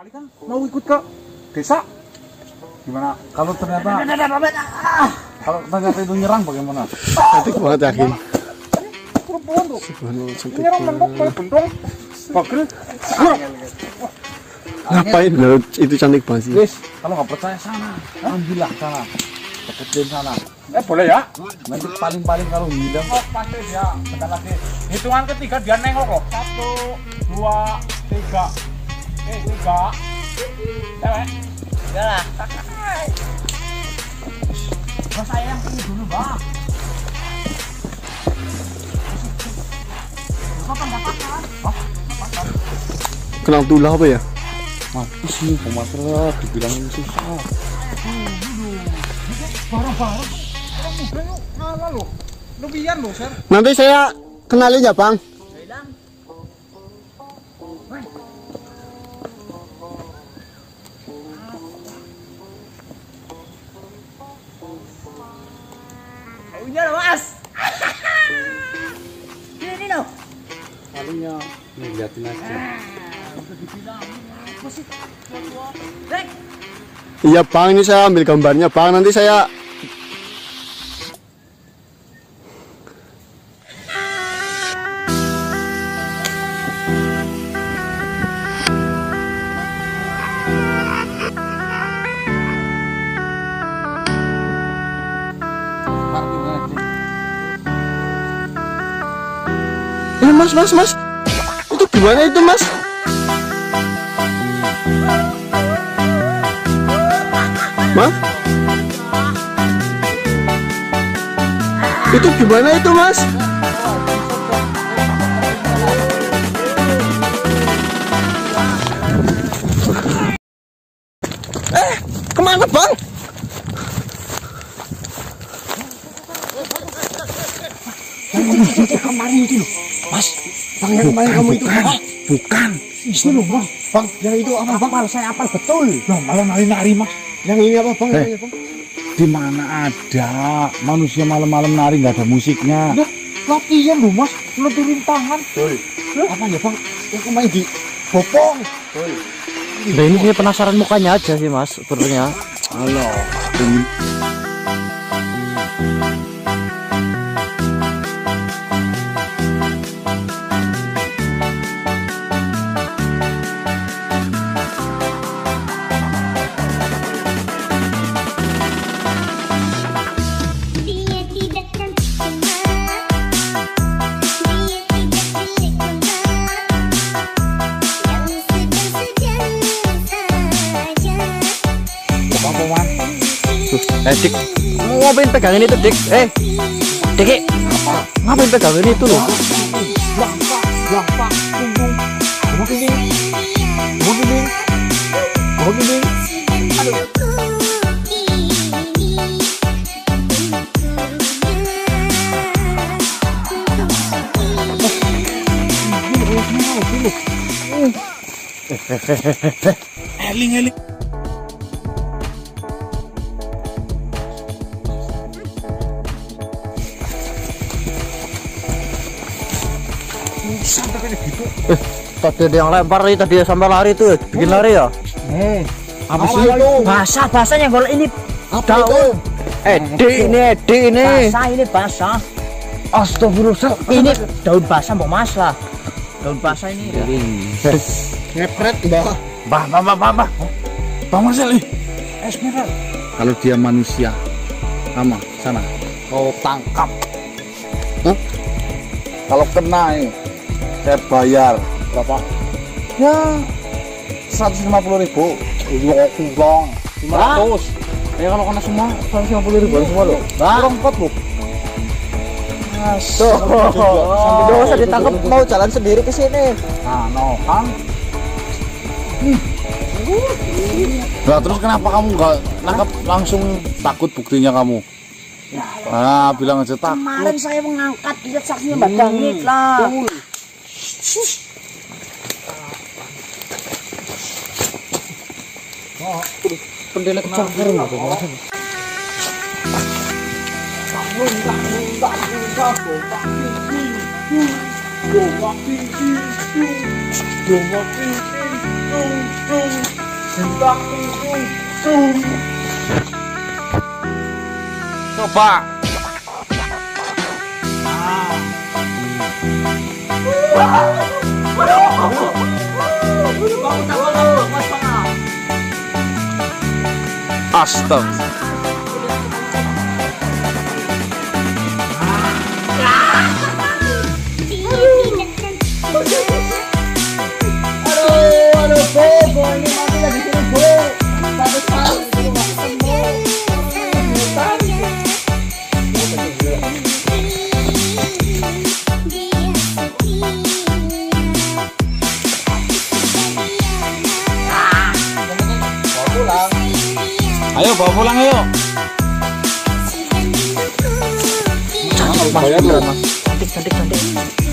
kali kan mau ikut ke desa. Gimana? Kalau ternyata kalau ternyata itu nyerang bagaimana? Cantik banget yakin. Perempuan tuh nyerang mentok kayak bendong. Bagel. Ngapain? Loh, itu cantik banget sih. Guys, kalau nggak percaya sana, ambillah sana, deketin sana. Eh boleh ya? Nanti paling-paling kalau hilang. Oh pasti dia. Bentar lagi. Hitungan ketiga dia nengok loh. Satu, dua, tiga. Eh tiga. Cewek. Ya lah. Mas saya yang ini dulu bang. Oh. Kenal tulah apa ya? Apa sih pemasalah dibilangin susah. Barang-barang orang muda yuk kalah loh. Lumayan loh, Sir. Nanti saya kenalin ya bang. Unya loh mas. Ini loh. Palingnya ngeliatin aja. Rek. Iya bang, ini saya ambil gambarnya bang. Nanti saya mas, mas, mas. Itu gimana itu mas? Mas? Itu gimana itu mas? Kemarin itu loh. Mas, Bang yang kemarin kamu itu. Bukan. Bukan. Ini loh, Bang. Bang, yang itu apa, Bang? Apal, saya apal betul. Loh, malah nari-nari, Mas. Yang ini apa bang? Eh. Di mana ada manusia malam-malam nari nggak ada musiknya? Nah, latihan loh, Mas. Leturin tangan. Betul. Apa ya, Bang? Yang kemarin di bopong. Nah ini saya penasaran mukanya aja sih mas sebenarnya. Halo. Eh dik, ngapain pegangin itu dik? Eh, dik, ngapain pegangin itu loh? Blang, Pak. Sampai gitu. Tadi ada yang lempar nih, tadi sampai lari tuh, bikin lari ya? Eh, apa sih itu? Basah basahnya kalau ini Apa daun. itu? Eh, dik ini, eh, dik ini. Basah ini basah. Astagfirullah. Ini daun basah mau mas lah. Daun basah ini. Ngepret mbak. Bah, bah, bah, bah, bah. Bang Marcel, ih. Esmeralda. Kalau dia manusia, sama sana. Kau tangkap. Hah? Kalau kena ini, saya bayar berapa? Ya, 150 ribu. Ya, kurang. 500. Ya kalau kena semua 150 ribu semua loh. Kurang 4 loh. Tuh, nggak usah ditangkap, mau jalan sendiri ke sini. Nah, no, kan? Nah, terus kenapa kamu nggak nangkap langsung takut buktinya kamu? Nah, bilang aja takut. Kemarin saya mengangkat lihat saksinya Mbak Dangit lah. Pendelek cangkir Dua Coba. Hasta. Bawa pulang yuk. Cantik, cantik, cantik.